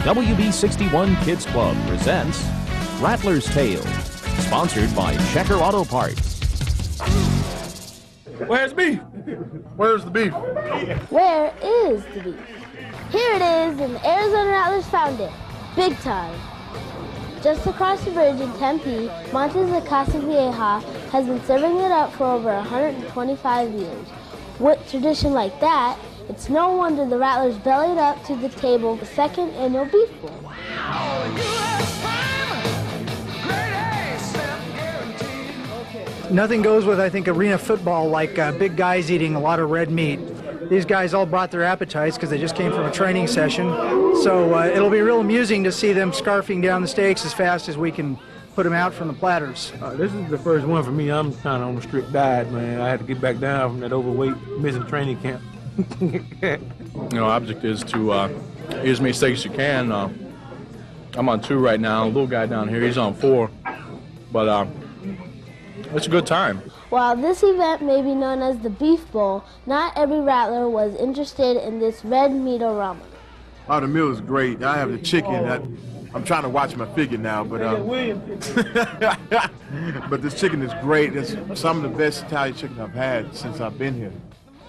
WB61 Kids Club presents Rattler's Tale, sponsored by Checker Auto Parts. Where's beef? Where's the beef? Where is the beef? Here it is, and the Arizona Rattlers found it. Big time. Just across the bridge in Tempe, Monti's de Casa Vieja has been serving it up for over 125 years. With tradition like that, it's no wonder the Rattlers bellied up to the table the second annual Beef Bowl. Nothing goes with, I think, arena football like uh, big guys eating a lot of red meat. These guys all brought their appetites because they just came from a training session. So uh, it'll be real amusing to see them scarfing down the steaks as fast as we can put them out from the platters. Uh, this is the first one for me. I'm kind of on a strict diet, man. I had to get back down from that overweight, missing training camp. you know, object is to uh, eat as many steaks as you can. Uh, I'm on two right now. Little guy down here, he's on four. But uh, it's a good time. While this event may be known as the Beef Bowl, not every Rattler was interested in this red meat aroma. Oh, the meal is great. I have the chicken. That, I'm trying to watch my figure now, but uh, but this chicken is great. It's some of the best Italian chicken I've had since I've been here.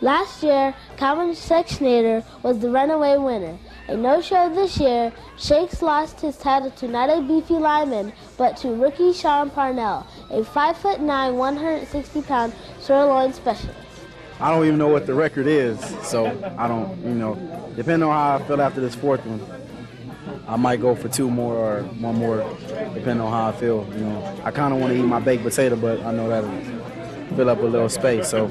Last year, Calvin Schexnayder was the runaway winner. A no-show this year, Shakes lost his title to not a beefy lineman, but to rookie Sean Parnell, a 5'9", 160-pound sirloin specialist. I don't even know what the record is, so I don't, you know, depending on how I feel after this fourth one, I might go for two more or one more, depending on how I feel. You know, I kind of want to eat my baked potato, but I know that'll fill up a little space. So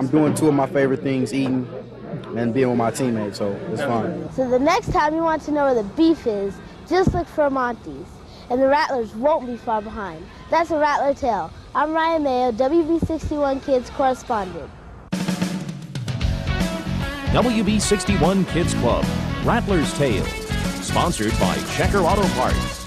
I'm doing two of my favorite things, eating and being with my teammates, so it's fun. So the next time you want to know where the beef is, just look for Monti's. And the Rattlers won't be far behind. That's a Rattler Tale. I'm Ryan Mayo, WB61 Kids correspondent. WB61 Kids Club, Rattler's Tale, sponsored by Checker Auto Parts.